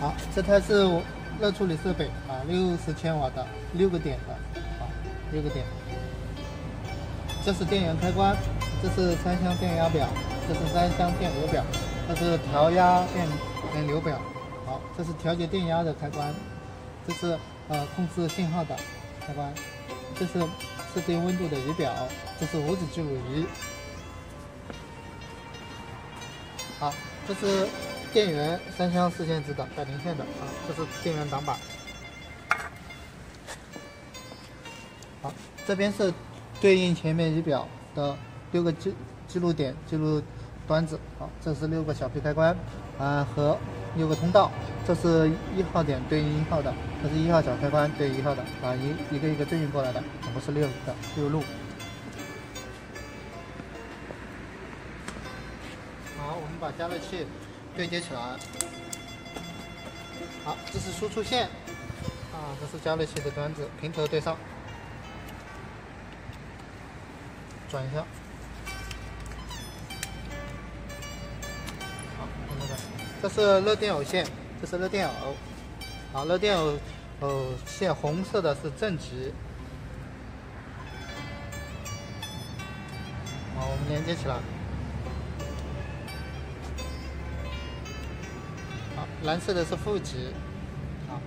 好，这台是热处理设备啊，六十千瓦的，六个点的，啊，六个点。这是电源开关，这是三相电压表，这是三相电流表，这是调压电电流表。好，这是调节电压的开关，这是呃控制信号的开关，这是设定温度的仪表，这是无指记录仪。好，这是。电源三相四线制的带零线的啊，这是电源挡板。好，这边是对应前面仪表的六个记记录点、记录端子。好，这是六个小皮开关啊和六个通道。这是一号点对应一号的，这是一号小开关对一号的啊，一一个一个对应过来的，总共是六个六路。好，我们把加热器。对接起来，好，这是输出线，啊，这是加热器的端子，平头对上，转一下，好，看这个，这是热电偶线，这是热电偶，好，热电偶偶线红色的是正极，好，我们连接起来。蓝色的是负极，好，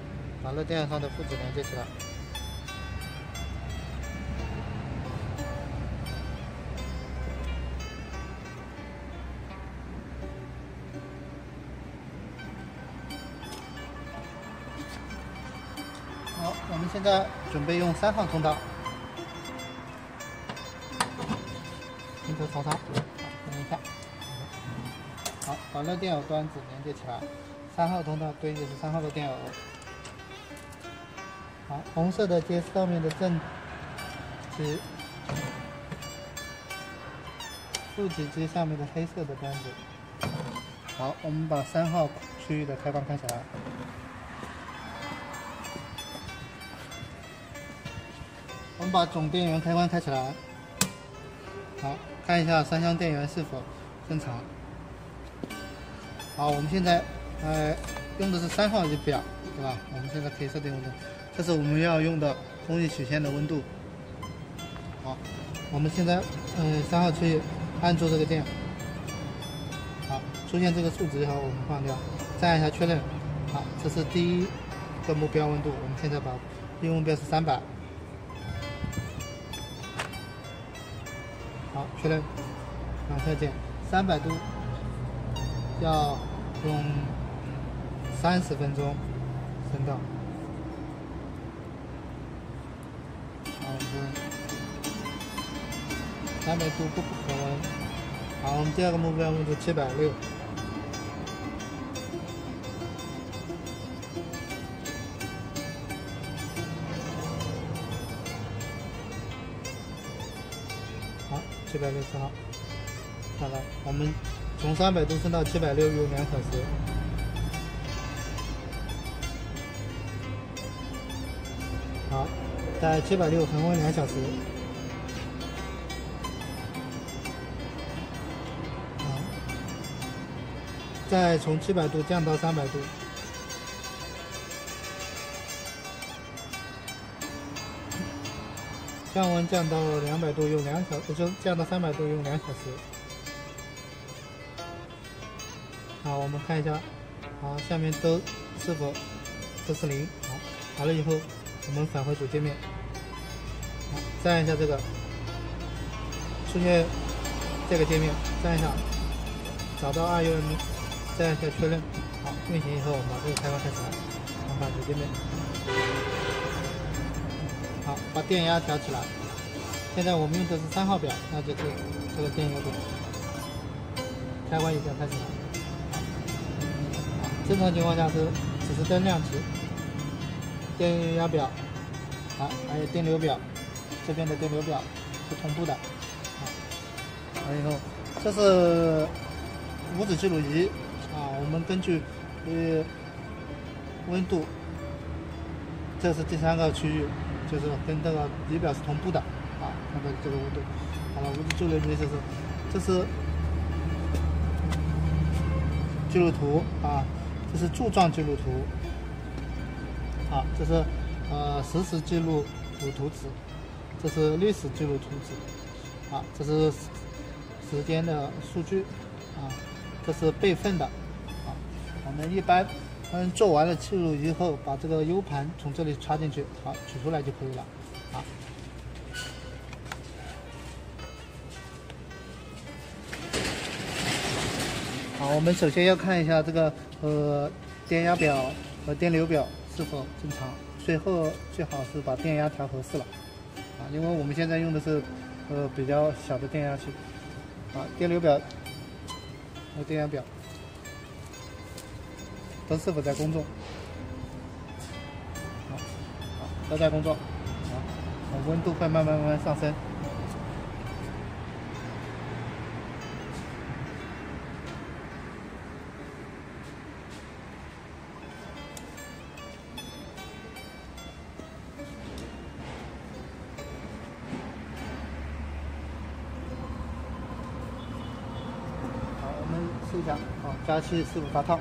把热电上的负极连接起来。好，我们现在准备用三号通道，镜头朝上，等一下，好，把热电偶端子连接起来。三号通道对应的是三号的电偶，好，红色的接上面的正极，负极接下面的黑色的端子。好，我们把三号区域的开关开起来。我们把总电源开关开起来。好，看一下三相电源是否正常。好，我们现在。呃，用的是三号仪表，对吧？我们现在可以设定温度，这是我们要用的工艺曲线的温度。好，我们现在，呃，三号区按住这个键，好，出现这个数值以后，我们放掉，再按一下确认。好，这是第一个目标温度，我们现在把第一目标是三百。好，确认，往下减，三百度要用。三十分钟升到，好，我们三百度不可温。好，我们第二个目标温度七百六。好，七百六十号。好了，我们从三百度升到七百六用两小时。好，在七百六恒温两小时。好，再从七百度降到三百度。降温降到两百度用两小，也就降到三百度用两小时。好，我们看一下，好，下面都是否都是零？好，好了以后。我们返回主界面，好，再按一下这个，出现这个界面，再按一下，找到 RUM，再按一下确认，好，运行以后，我们把这个开关开起来，我们返回界面，好，把电压调起来，现在我们用的是三号表，那就是这个电压表，开关已经开起来，正常情况下是指示灯亮起。电压表，啊，还有电流表，这边的电流表是同步的，啊，完以后，这是无指记录仪，啊，我们根据呃温度，这是第三个区域，就是跟这个仪表是同步的，啊，看到这个温度，好了，无指记录仪就是这是记录图啊，这是柱状记录图。啊，这是呃实时记录图图纸，这是历史记录图纸。啊，这是时间的数据。啊，这是备份的。啊，我们一般嗯做完了记录以后，把这个 U 盘从这里插进去，好取出来就可以了。好。好，我们首先要看一下这个呃电压表和电流表是否正常，最后最好是把电压调合适了啊，因为我们现在用的是呃比较小的电压器啊，电流表和电压表都是否在工作？好，都在工作，好，温度会慢慢慢慢上升。试一下，好，加气是否发套？